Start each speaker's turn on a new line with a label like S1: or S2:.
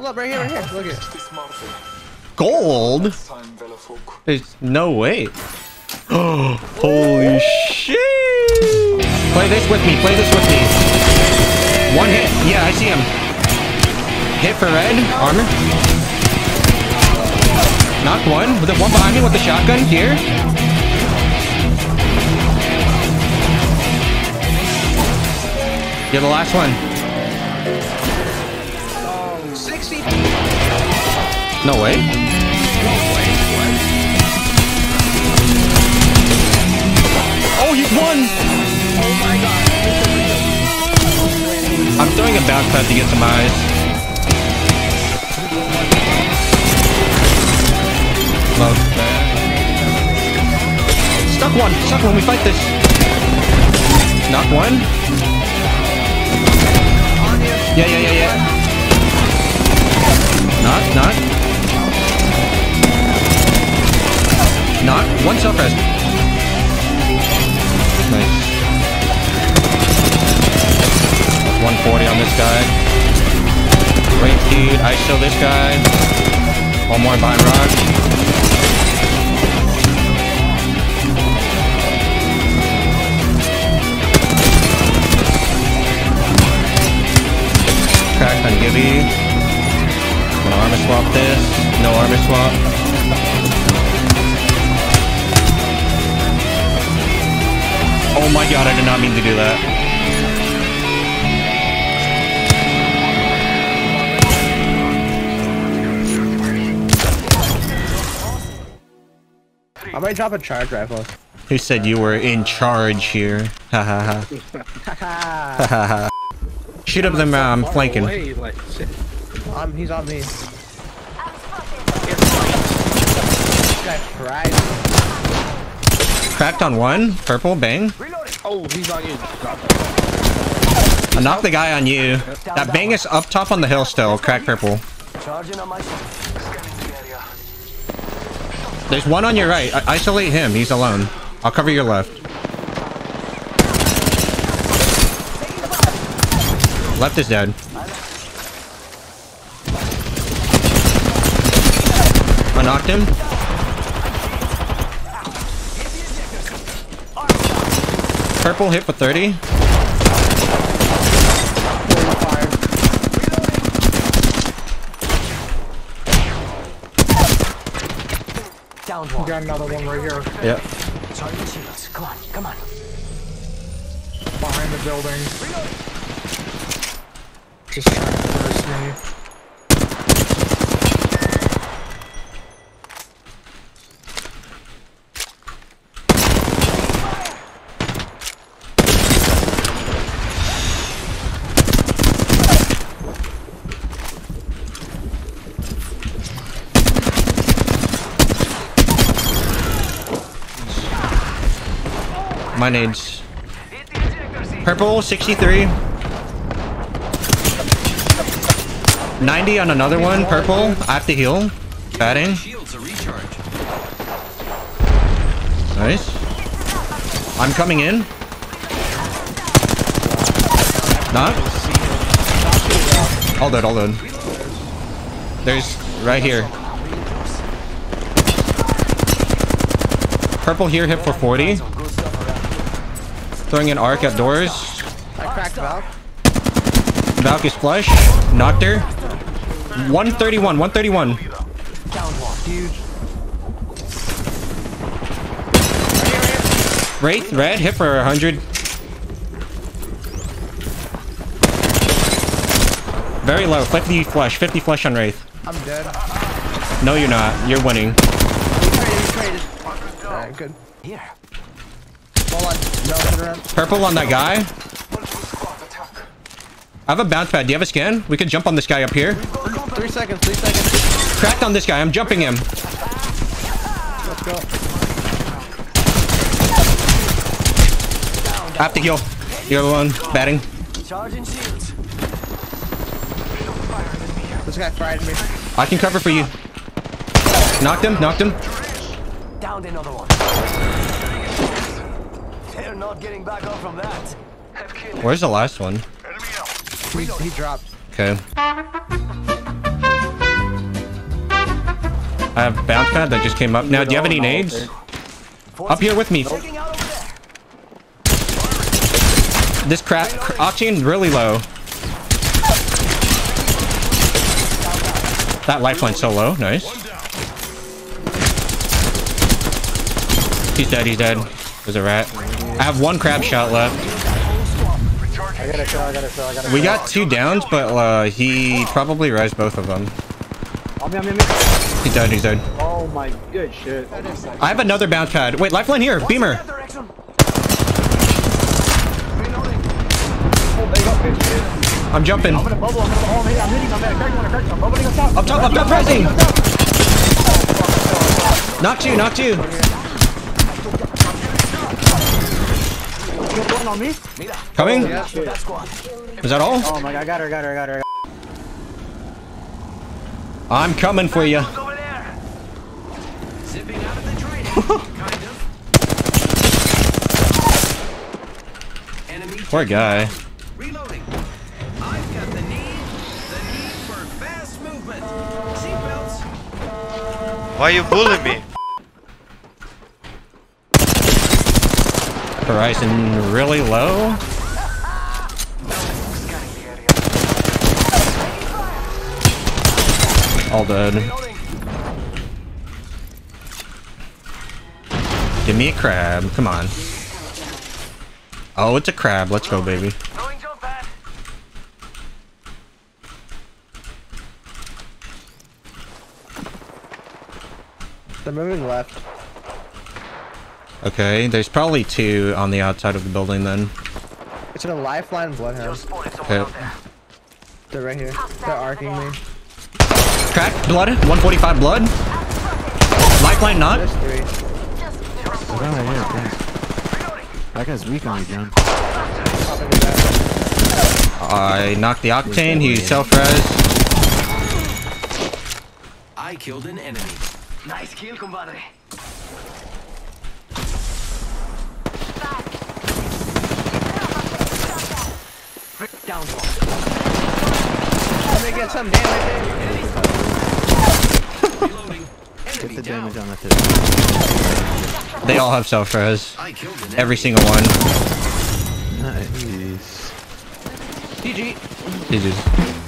S1: Hold up, right here, right here. Look at.
S2: Gold? There's no way. Holy shit! Play this with me. Play this with me. One hit. Yeah, I see him. Hit for red. Armor. Knock one. With the one behind me with the shotgun here. You're the last one.
S1: 60.
S2: No way. Oh, he's won!
S1: Oh my god.
S2: I'm throwing a bounce pad to get some eyes. Love that. Stuck one! Stuck one! We fight this! Knock one. Yeah, yeah, yeah, yeah. Self res. Nice. 140 on this guy. Great dude. I show this guy. One more behind rock. Crack on Gibby. Gonna armor swap this. No armor swap. Oh my god, I did not mean to do that.
S1: I might drop a charge rifle.
S2: Who said you were in charge here? Ha ha ha.
S1: Haha.
S2: Ha ha ha. Shoot up them, um, flanking.
S3: Away, like, shit.
S1: um, he's on me. Guy fried.
S2: Cracked on one. Purple, bang.
S3: Oh, he's on you.
S2: I knocked the guy on you. That bang is up top on the hill still. Crack purple. There's one on your right. I isolate him. He's alone. I'll cover your left. Left is dead. I knocked him. Purple hit for 30.
S4: Down one.
S3: Got another one right here
S2: Yep.
S4: Charging shields. Come on, come on.
S3: behind the building. Just trying to burst me.
S2: My nades. Purple, 63. 90 on another one. Purple. I have to heal. Batting. Nice. I'm coming in. Not. All dead, all dead. There's right here. Purple here hit for 40. Throwing an arc at doors.
S1: I cracked Valk.
S2: Valk is flush. Knocked her. 131, 131.
S4: Down one.
S1: Huge.
S2: Wraith, red, hit for 100. Very low, 50 flush, 50 flush on Wraith.
S1: I'm dead.
S2: No, you're not. You're winning.
S1: Traded, traded. Alright, good.
S4: Here.
S1: Hold on. No.
S2: Purple on that guy. I have a bounce pad. Do you have a scan? We could jump on this guy up here.
S1: Three seconds, three seconds.
S2: Cracked on this guy. I'm jumping him.
S1: Let's go.
S2: I have to heal. You're the one Batting.
S4: Charging shields.
S1: This guy fried me.
S2: I can cover for you. Knocked him. Knocked him.
S4: Downed another one. They're not getting back up from that.
S2: Where's the last one?
S1: He, he dropped.
S2: Okay. I have bounce pad that just came up. Now, do you have any nades? Up here with me.
S4: Checking out over there.
S2: This crap, Octane really low. That lifeline's so low. Nice. He's dead. He's dead. There's a rat. I have one Kraber shot left. We got two downs, but uh, he probably res both of them.
S5: On me.
S2: He's dead. He's dead.
S5: Oh my good shit.
S2: I have another bounce pad. Wait, lifeline here. Beamer. I'm jumping.
S5: I'm gonna up top.
S2: Up top. Pressing. Knocked you. Knocked you.
S5: One on me.
S2: Coming.
S1: Yeah.
S2: Is that all?
S5: Oh my god, I got her, got her, got her. I got her.
S2: I'm coming for you.
S4: Look over there. Zipping out of the training. kind of. Enemy
S2: Poor guy.
S6: Reloading. I've got the need, the need for fast movement. Seatbelts.
S7: Why you bullying me?
S2: Horizon really low. All dead. Give me a Kraber. Come on. Oh, it's a Kraber. Let's go, baby.
S1: They're moving left.
S2: Okay, there's probably two on the outside of the building then.
S1: It's in a lifeline bloodhound.
S4: Spotted
S2: Okay.
S1: They're right here. They're arcing me.
S2: Crack, blood, 145 blood. Lifeline not.
S1: There's three.
S8: Oh, yeah, thanks. That guy's weak on me, John.
S2: I knocked the octane, he self-res.
S6: I killed an enemy.
S4: Nice kill, compadre. Down one.
S1: Let me get some damage
S6: Reloading.
S8: Get the damage on the tip.
S2: They all have self-res.
S6: I killed an enemy.
S2: Every single one.
S8: Nice.
S1: GG.
S2: GG's.